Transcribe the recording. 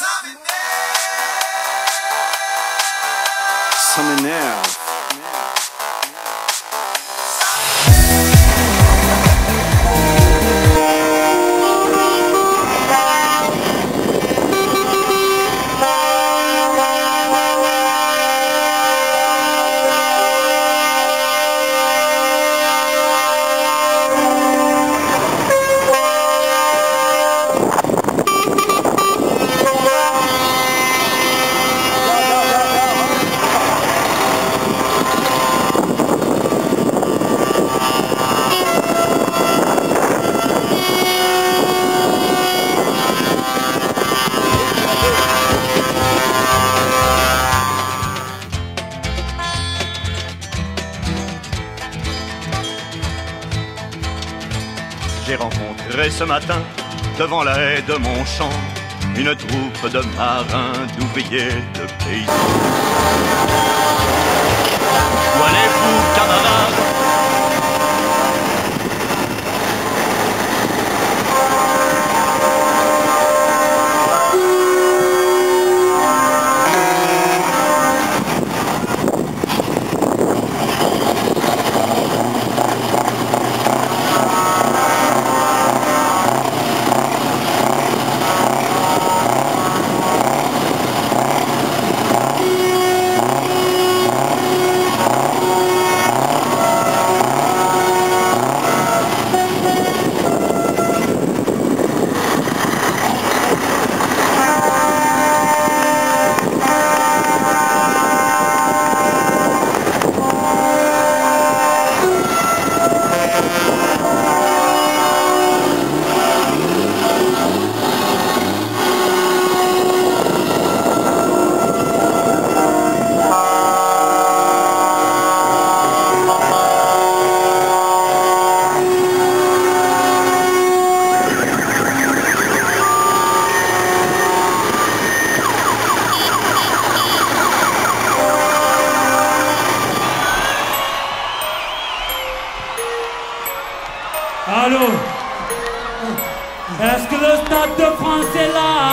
Summer now. Summer now. J'ai rencontré ce matin, devant la haie de mon champ, une troupe de marins, d'ouvriers, de paysans. Où allez-vous, camarades? Est-ce que le Stade de France est là?